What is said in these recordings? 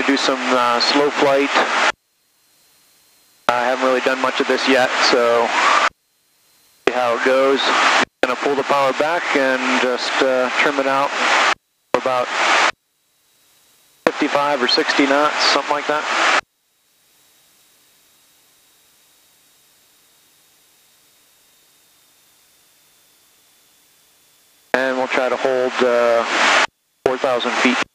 to do some uh, slow flight. I haven't really done much of this yet, so see how it goes. Gonna pull the power back and just uh, trim it out for about 55 or 60 knots, something like that. And we'll try to hold uh, 4,000 feet.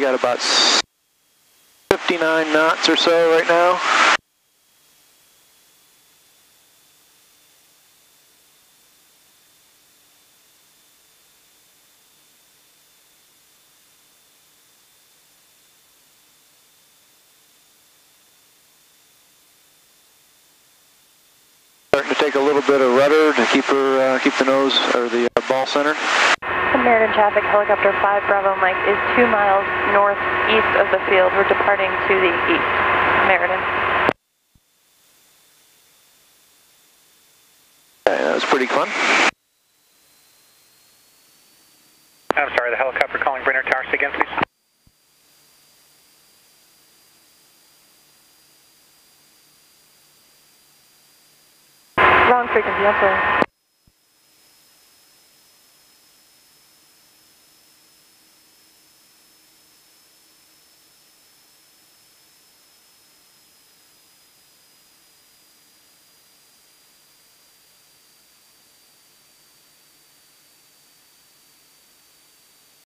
We got about 59 knots or so right now. Starting to take a little bit of rudder to keep her, uh, keep the nose or the uh, ball centered. Meriden traffic, helicopter 5 Bravo Mike is two miles northeast of the field. We're departing to the east. Meriden. Okay, that was pretty fun. I'm sorry, the helicopter calling Brainard Tower. Say again, please. Wrong frequency, I'm sorry.